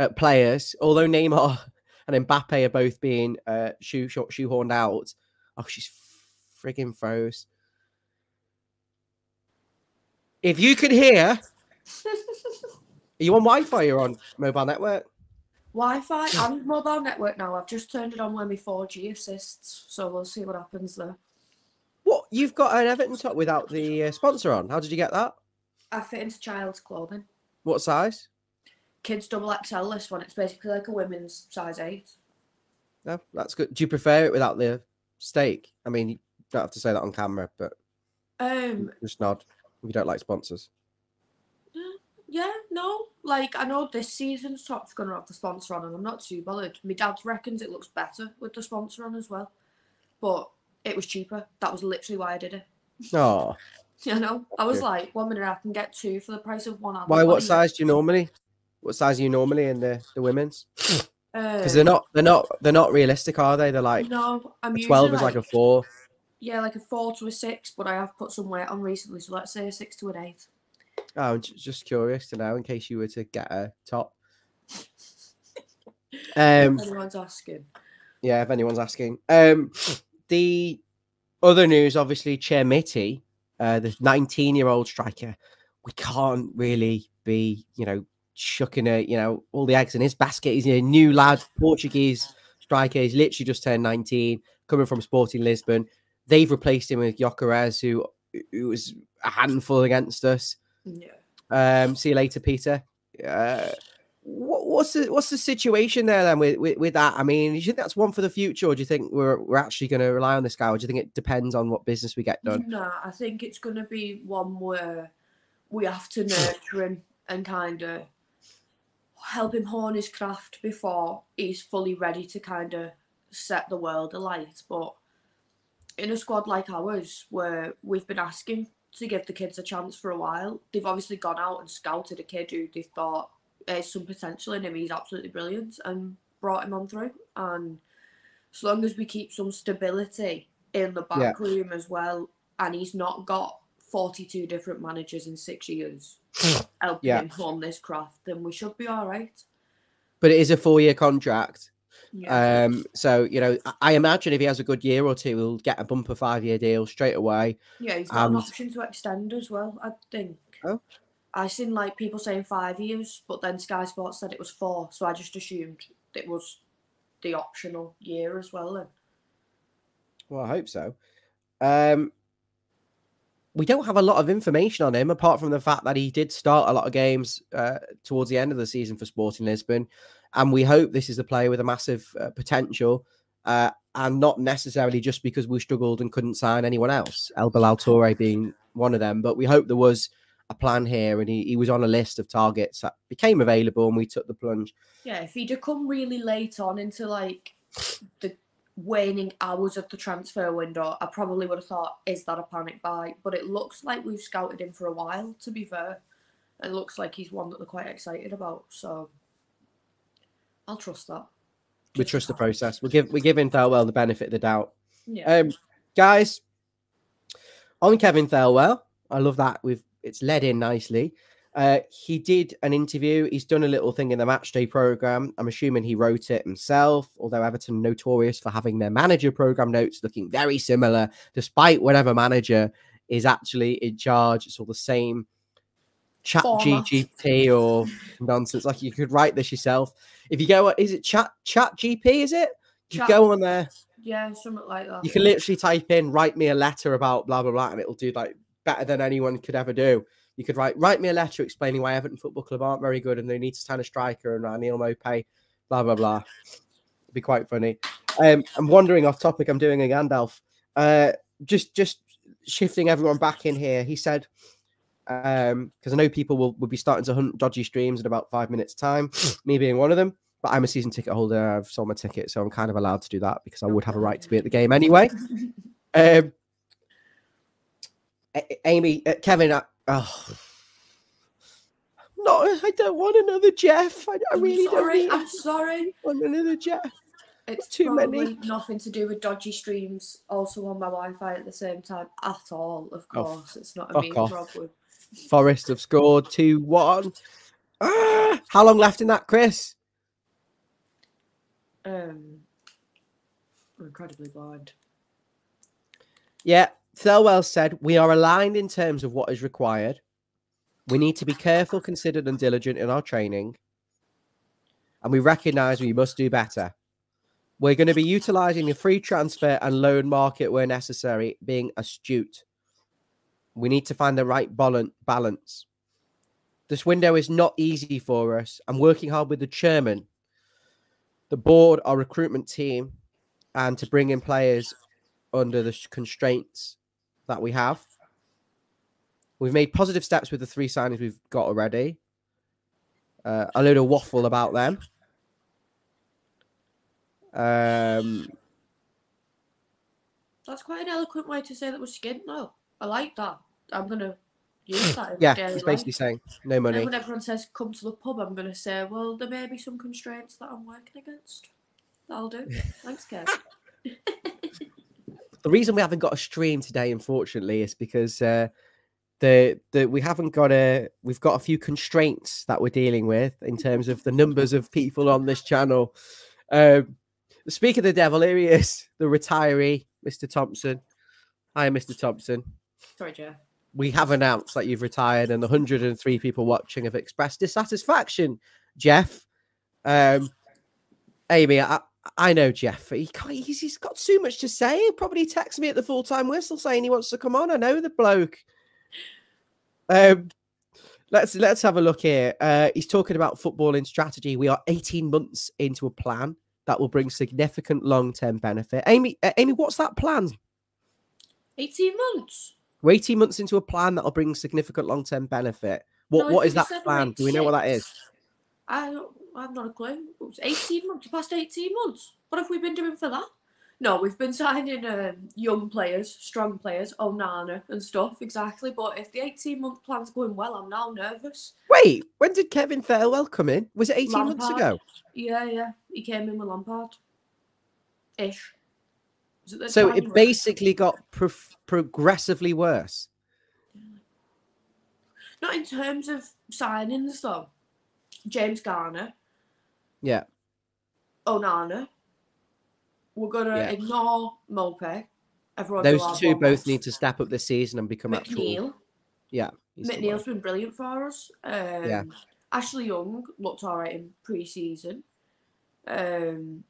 uh, players, although Neymar *laughs* and Mbappe are both being uh, shoe shoe shoehorned out. Oh, she's frigging froze. If you could hear, *laughs* are you on Wi-Fi? You're on mobile network. Wi-Fi and mobile network now. I've just turned it on when my 4G assists, so we'll see what happens there. What you've got an Everton top without the uh, sponsor on? How did you get that? I fit into child's clothing. What size? Kids double XL this one. It's basically like a women's size eight. No, that's good. Do you prefer it without the steak? I mean, you don't have to say that on camera, but Um, just nod if you don't like sponsors. yeah, no, like I know this season's top's gonna have the sponsor on, and I'm not too bothered. My dad reckons it looks better with the sponsor on as well, but it was cheaper. That was literally why I did it. Oh, *laughs* You know, I was like, one minute I can get two for the price of one. Why? What size do you normally? What size are you normally in the the women's? Because Um, they're not they're not they're not realistic, are they? They're like no, I'm twelve is like a four. Yeah, like a four to a six, but I have put some weight on recently, so let's say a six to an eight. Oh, I'm just curious to know in case you were to get a top. *laughs* Um, if anyone's asking. yeah, if anyone's asking. Um, the other news, obviously, Chermiti, uh, the 19 year old striker, we can't really be, you know, chucking a, you know, all the eggs in his basket. He's a new lad, Portuguese striker. He's literally just turned 19, coming from Sporting Lisbon. They've replaced him with Gyökeres, who who was a handful against us. Yeah. Um, see you later, Peter. Uh, what, what's the what's the situation there then with, with, with that? I mean, do you think that's one for the future, or do you think we're we're actually going to rely on this guy, or do you think it depends on what business we get done? No, I think it's going to be one where we have to nurture him and kind of help him hone his craft before he's fully ready to kind of set the world alight. But in a squad like ours, where we've been asking to give the kids a chance for a while, they've obviously gone out and scouted a kid who they thought there's some potential in him. He's absolutely brilliant and brought him on through. And as long as we keep some stability in the back yeah. room as well, and he's not got 42 different managers in six years *sniffs* helping yeah. him hone this craft, then we should be all right. But it is a four year contract. Yeah. Um, so you know, I imagine if he has a good year or two, he'll get a bumper five year deal straight away. Yeah, he's got and... an option to extend as well. I think. Oh. I seen like people saying five years, but then Sky Sports said it was four, so I just assumed it was the optional year as well. Then. Well, I hope so. Um, we don't have a lot of information on him apart from the fact that he did start a lot of games uh, towards the end of the season for Sporting Lisbon, and we hope this is a player with a massive uh, potential. Uh, and not necessarily just because we struggled and couldn't sign anyone else, El Bilal Toure being one of them. But we hope there was a plan here, and he, he was on a list of targets that became available, and we took the plunge. Yeah, if he'd have come really late on into like the waning hours of the transfer window, I probably would have thought, is that a panic buy? But it looks like we've scouted him for a while, to be fair. It looks like he's one that they're quite excited about. So I'll trust that. We trust the process. We're, give, we're giving Thelwell the benefit of the doubt. Yeah. Um, guys, on Kevin Thelwell, I love that. We've it's led in nicely. Uh, he did an interview. He's done a little thing in the match day program. I'm assuming he wrote it himself, although Everton notorious for having their manager program notes looking very similar, despite whatever manager is actually in charge. It's all the same chat GPT or nonsense. Like you could write this yourself. If you go, is it chat chat GP? Is it? You go on there. Yeah, something like that. You can literally type in, write me a letter about blah blah blah, and it'll do like better than anyone could ever do. You could write write me a letter explaining why Everton Football Club aren't very good and they need to sign a striker and Neal Maupay, blah blah blah. It'd be quite funny. Um, I'm wandering off topic. I'm doing a Gandalf. Uh, just just shifting everyone back in here. He said, because um, I know people will, will be starting to hunt dodgy streams in about five minutes' time. *sniffs* me being one of them. But I'm a season ticket holder. I've sold my ticket, so I'm kind of allowed to do that because I would have a right to be at the game anyway. *laughs* Um, Amy, uh, Kevin, uh, oh. No, I don't want another Jeff. I, I really sorry, don't. I'm sorry. Want another Jeff. It's too many. Nothing to do with dodgy streams. Also on my Wi-Fi at the same time at all. Of oh, course, oh, it's not a me problem. Forest have scored two one. Ah, how long left in that, Chris? Um, I'm incredibly blind. Yeah, Thelwell said, We are aligned in terms of what is required. We need to be careful, considered, and diligent in our training. And we recognize we must do better. We're going to be utilizing the free transfer and loan market where necessary, being astute. We need to find the right balance. This window is not easy for us. I'm working hard with the chairman, the board, our recruitment team, and to bring in players under the constraints that we have. We've made positive steps with the three signings we've got already. Uh, a little waffle about them. Um, That's quite an eloquent way to say that we're skint, though. I like that. I'm gonna use *clears throat* that. yeah, it's basically life. saying no money. And when everyone says come to the pub, I'm gonna say, well, there may be some constraints that I'm working against. That'll do. *laughs* Thanks, Kev. *laughs* the reason we haven't got a stream today, unfortunately, is because uh, the the we haven't got a we've got a few constraints that we're dealing with in terms of the numbers of people on this channel. Um, speak of the devil, here he is, the retiree, Mr. Thompson. Hi, Mr. Thompson. Sorry, Jeff. We have announced that you've retired, and 103 people watching have expressed dissatisfaction. Jeff, um, Amy, I, I know Jeff. He he's, he's got too much to say. He'll probably text me at the full time whistle saying he wants to come on. I know the bloke. Um, let's let's have a look here. Uh, he's talking about football footballing strategy. We are 18 months into a plan that will bring significant long-term benefit. Amy, uh, Amy, what's that plan? 18 months. We're 18 months into a plan that will bring significant long-term benefit. What No, what is that plan? Do we know what that is? I don't, I've not a clue. It was 18 months, the past 18 months. What have we been doing for that? No, we've been signing um, young players, strong players, Onana and stuff, exactly. But if the 18 month plan's going well, I'm now nervous. Wait, when did Kevin Thelwell come in? Was it 18 months ago? Yeah, yeah. He came in with Lampard. Ish. Was the So time it basically got pro- progressively worse. Not in terms of signings, though. James Garner, Yeah. Onana. We're going to Yeah. ignore Maupay. Everyone Those two both need to step up this season and become actual. Yeah. McNeil's been brilliant for us. Um, Ashley Young looked all right in pre-season. Um,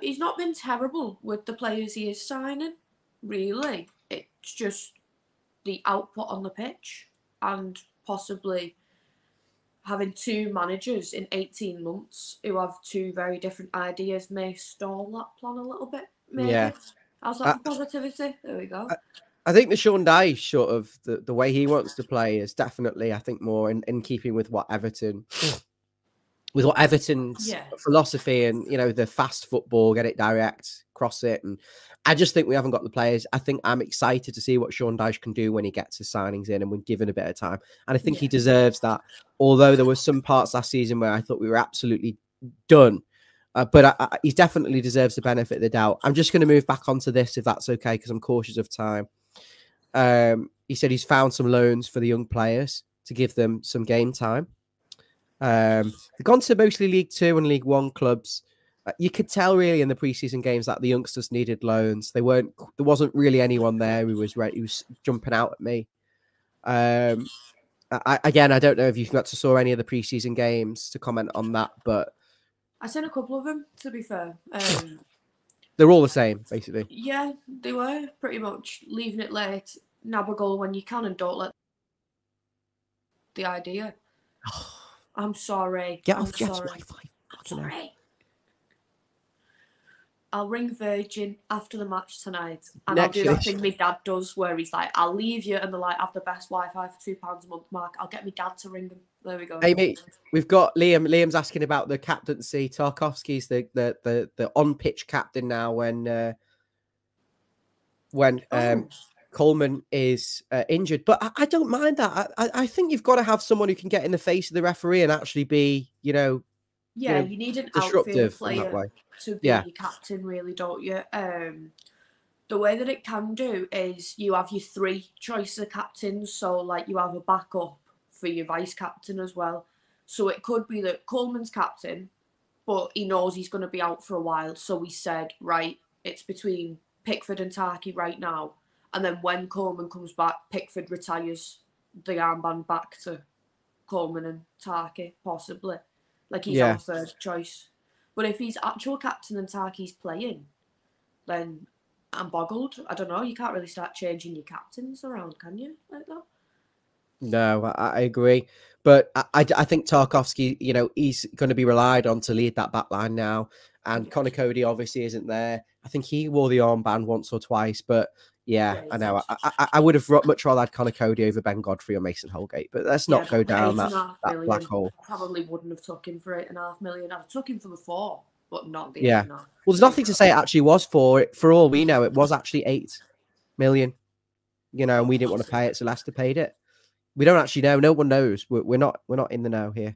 he's not been terrible with the players he is signing. Really, it's just the output on the pitch and possibly having two managers in 18 months who have two very different ideas may stall that plan a little bit. Maybe. Yeah. How's that for positivity? There we go. I think the Sean Dyche sort of the, the way he wants to play is definitely, I think, more in, in keeping with what Everton *sniffs* with what Everton's Yeah. philosophy and you know the fast football, get it direct, cross it, and I just think we haven't got the players. I think I'm excited to see what Sean Dyche can do when he gets his signings in and when given a bit of time. And I think he deserves that. Although there were some parts last season where I thought we were absolutely done. Uh, but I, I, he definitely deserves the benefit of the doubt. I'm just going to move back onto this if that's okay, because I'm cautious of time. Um, he said he's found some loans for the young players to give them some game time. Um, they've gone to mostly League Two and League One clubs. Uh, you could tell really in the preseason games that the youngsters needed loans. They weren't. There wasn't really anyone there who was ready. Who was jumping out at me. Um, I, again, I don't know if you've got to saw any of the preseason games to comment on that, but I seen a couple of them, to be fair. Um, *laughs* they're all the same basically. Yeah, they were pretty much leaving it late, nab a goal when you can, and don't let the idea. *sighs* I'm sorry. Get I'm off Jeff's. Wi-Fi. I'm sorry. I'll ring Virgin after the match tonight, and I'll do that thing my dad does, where he's like, "I'll leave you," and they're like, "Have the best Wi-Fi for two pounds a month, Mark." I'll get my dad to ring them. There we go. Amy, We've got Liam. Liam's asking about the captaincy. Tarkowski's the the the, the on pitch captain now. When uh, when um, Oh, Coleman is uh, injured, but I, I don't mind that. I I think you've got to have someone who can get in the face of the referee and actually be, you know, yeah, you need an outfield player. to be Yeah. your captain, really, don't you? Um, the way that it can do is you have your three choices of captains, so like you have a backup for your vice captain as well. So it could be that Coleman's captain, but he knows he's going to be out for a while. So we said, right, it's between Pickford and Tarky right now, and then when Coleman comes back, Pickford retires the armband back to Coleman and Tarky, possibly. Like he's Yeah. our third choice. But if he's actual captain and Tarky's playing, then I'm boggled. I don't know. You can't really start changing your captains around, can you? Like that? No, I, I agree. But I, I, I think Tarkowski, you know, he's going to be relied on to lead that back line now. And. Conor Coady obviously isn't there. I think he wore the armband once or twice, but yeah, I know. I, I, I would have much rather had Conor Coady over Ben Godfrey or Mason Holgate, but let's not Yeah, go down that, and a half that black hole. Probably wouldn't have took him for eight and a half million. I'd have took him for the four, but not the Yeah. eight and a half. Well, there's nothing to say it actually was for it. For all we know, it was actually eight million, you know, and we didn't want to pay it, so Leicester paid it. We don't actually know. No one knows. We're, we're not. We're not in the know here.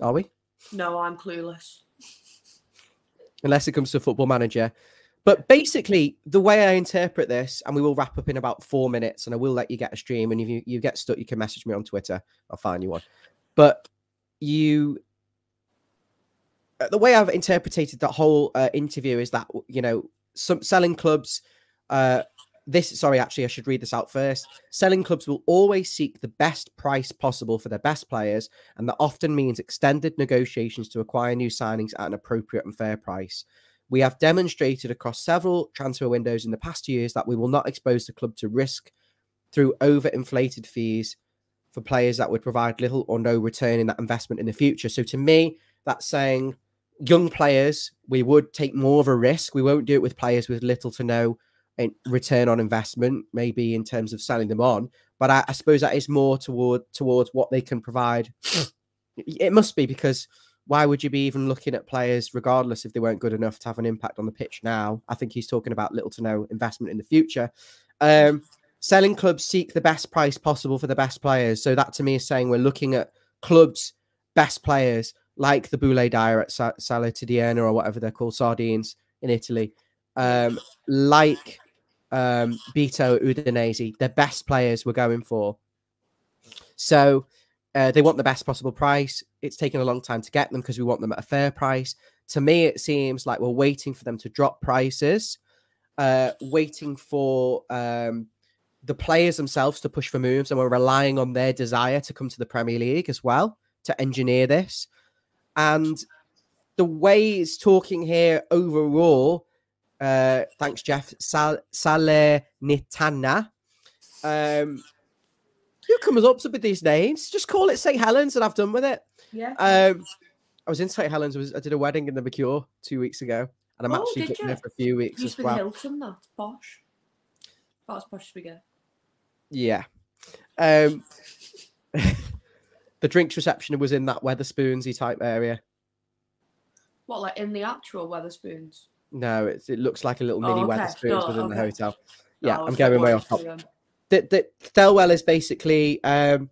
Are we? No, I'm clueless. unless it comes to football manager. But basically, the way I interpret this, and we will wrap up in about four minutes, and I will let you get a stream. And if you, you get stuck, you can message me on Twitter. I'll find you one. But you, uh, the way I've interpreted that whole uh, interview is that you know, some selling clubs. Uh, this, sorry, actually, I should read this out first. Selling clubs will always seek the best price possible for their best players, and that often means extended negotiations to acquire new signings at an appropriate and fair price. We have demonstrated across several transfer windows in the past years that we will not expose the club to risk through overinflated fees for players that would provide little or no return in that investment in the future. So to me, that's saying young players, we would take more of a risk. We won't do it with players with little to no return on investment, maybe in terms of selling them on. But I, I suppose that is more toward towards what they can provide. *sniffs* it must be because why would you be even looking at players regardless if they weren't good enough to have an impact on the pitch now? I think he's talking about little to no investment in the future. Um, selling clubs seek the best price possible for the best players. So that to me is saying we're looking at clubs' best players like the Boulaye Dia at Sa- Salernitana or whatever they're called, Sardines in Italy, um, like um, Beto Udinese, the best players we're going for. So uh, they want the best possible price. It's taken a long time to get them because we want them at a fair price. To me, it seems like we're waiting for them to drop prices, uh, waiting for um, the players themselves to push for moves, and we're relying on their desire to come to the Premier League as well to engineer this. And the way it's talking here overall, uh, thanks, Jeff, Sal- Salernitana. Um, who comes up with these names? Just call it St. Helens and I've done with it. Yeah. Um, I was in St. Helens. I, was, I did a wedding in the Mercure two weeks ago, and I'm Oh, actually getting there for a few weeks Used as the well. Hilton, that posh. That's posh spaghetti. Yeah. Um, *laughs* *laughs* the drinks reception was in that Wetherspoonsy type area. What, like in the actual Wetherspoons? No, it's, it looks like a little Oh, mini okay. Wetherspoons No, within the hotel. Yeah, I I'm going way off top. to, that that Thelwell is basically um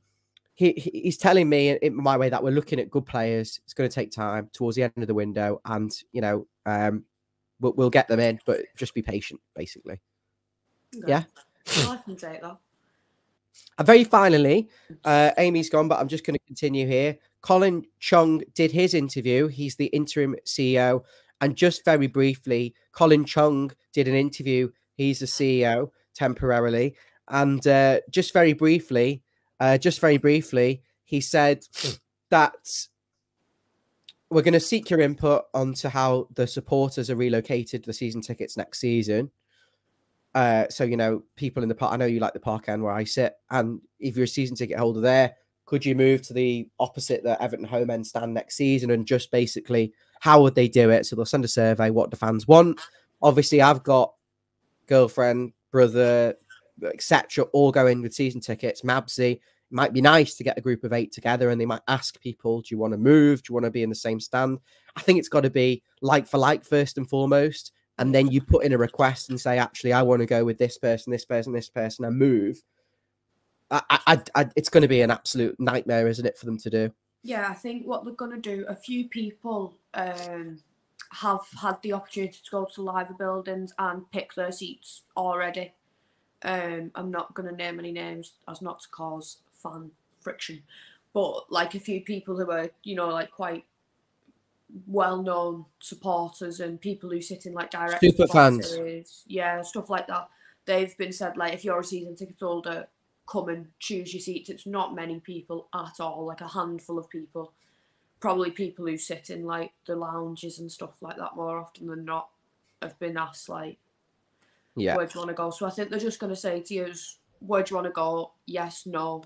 he he- he's telling me in my way that we're looking at good players. It's going to take time towards the end of the window, and you know um we'll, we'll get them in, but just be patient, basically. okay. Yeah. I can take that. And very finally, uh, Amy's gone, but I'm just going to continue here. Colin Chong did his interview. He's the interim CEO. And just very briefly, Colin Chong did an interview. He's the CEO temporarily. And uh, just very briefly, uh, just very briefly, he said that we're going to seek your input onto how the supporters are relocated the season tickets next season. Uh, so you know, people in the park. I know you like the park end where I sit, and if you're a season ticket holder there, could you move to the opposite the Everton home end stand next season and just basically how would they do it? So they'll send a survey. What the fans want. Obviously, I've got girlfriend, brother, etc. All going with season tickets. Mabsy. It might be nice to get a group of eight together, and they might ask people, "Do you want to move? Do you want to be in the same stand?" I think it's got to be like for like first and foremost and then you put in a request and say, actually, I want to go with this person, this person, this person, and move. I, I, I, it's going to be an absolute nightmare, isn't it, for them to do? Yeah, I think what they're gonna do. A few people um, have had the opportunity to go to live buildings and pick their seats already. Um, I'm not gonna name any names as not to cause fan friction, but like a few people who are, you know, like quite well-known supporters and people who sit in like direct Super fans. series, yeah, stuff like that. They've been said like if you're a season ticket holder, come and choose your seats. It's not many people at all, like a handful of people. Probably people who sit in like the lounges and stuff like that more often than not have been asked like Yeah. where do you want to go. So I think they're just gonna say to you, where do you want to go? Yes, no.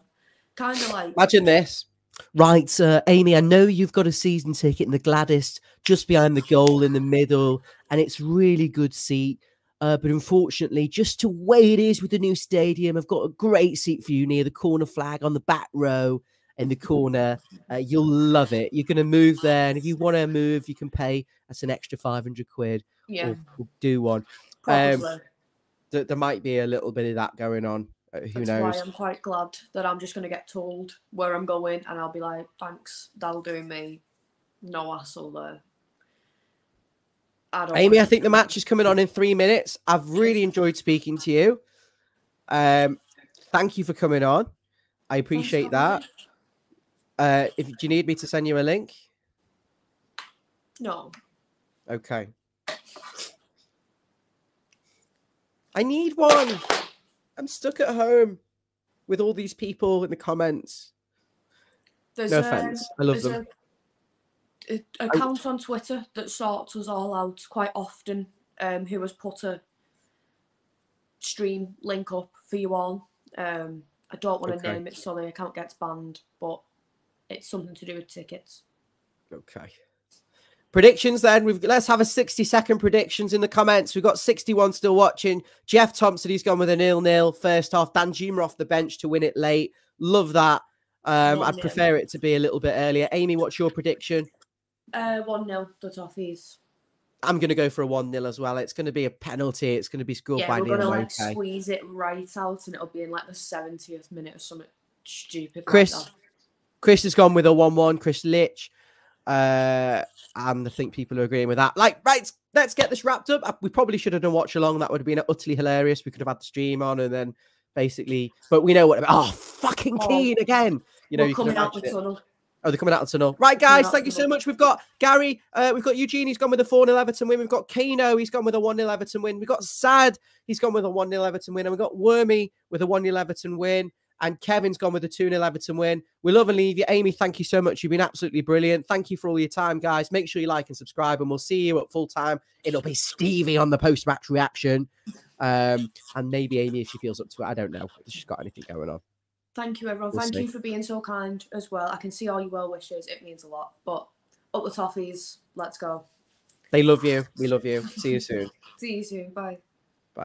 Kind of like Imagine this. Right, uh, Amy, I know you've got a season ticket in the Gwladys just behind the goal in the middle, and it's really good seat. Uh, but unfortunately, just to way it is with the new stadium, I've got a great seat for you near the corner flag on the back row in the corner. Uh, you'll love it. You're going to move there, and if you want to move, you can pay us an extra 500 quid yeah, or, or do one. probably. There, there might be a little bit of that going on. Uh, who That's knows? why I'm quite glad that I'm just gonna get told where I'm going and I'll be like, thanks, that'll do me. No hassle there. I don't Amy, I think the match is coming on in three minutes. I've really enjoyed speaking to you. Um, thank you for coming on. I appreciate that. Uh, if do you need me to send you a link? No. Okay. I need one. I'm stuck at home with all these people in the comments. There's No um, offense. I love them. A, a account on Twitter that sorts us all out quite often. Um, who has put a stream link up for you all. Um, I don't want to Okay. name it so the account gets banned, but it's something to do with tickets. Okay. Predictions then. We've let's have a 60 second predictions in the comments. We've got 61 still watching. Jeff Thompson, he's gone with a nil-nil first half. Danjuma off the bench to win it late. Love that. Um, I'd prefer it to be a little bit earlier. Amy, what's your prediction? Uh, 1 0, the Toffees. I'm going to go for a 1 0 as well. It's going to be a penalty. It's going to be scored Yeah, by we're going to like okay. squeeze it right out and it'll be in like the 70th minute or something stupid. Chris, Like. Chris has gone with a 1 1. Chris Litch. Uh, and I think people are agreeing with that. Like, right, let's get this wrapped up. Uh, We probably should have done watch along. That would have been utterly hilarious. We could have had the stream on and then basically, but we know what. Oh, fucking Oh, again. You know, you coming out the it. tunnel. Oh, they're coming out of the tunnel. Right, guys, thank you so much. We've got Gary, uh, we've got Eugene, he's gone with a 4 0 Everton win. We've got Kano, he's gone with a 1 0 Everton win. We've got Sad, he's gone with a 1 0 Everton win. And we've got Wormy with a 1 0 Everton win. And Kevin's gone with a 2 0 Everton win. We love and leave you. Amy, thank you so much. You've been absolutely brilliant. Thank you for all your time, guys. Make sure you like and subscribe, and we'll see you at full time. It'll be Stevie on the post match reaction. Um, and maybe Amy if she feels up to it. I don't know if she's got anything going on. Thank you, everyone. We'll Thank see. you for being so kind as well. I can see all your well wishes. It means a lot. But up the Toffees. Let's go. They love you. We love you. See you soon. *laughs* See you soon. Bye.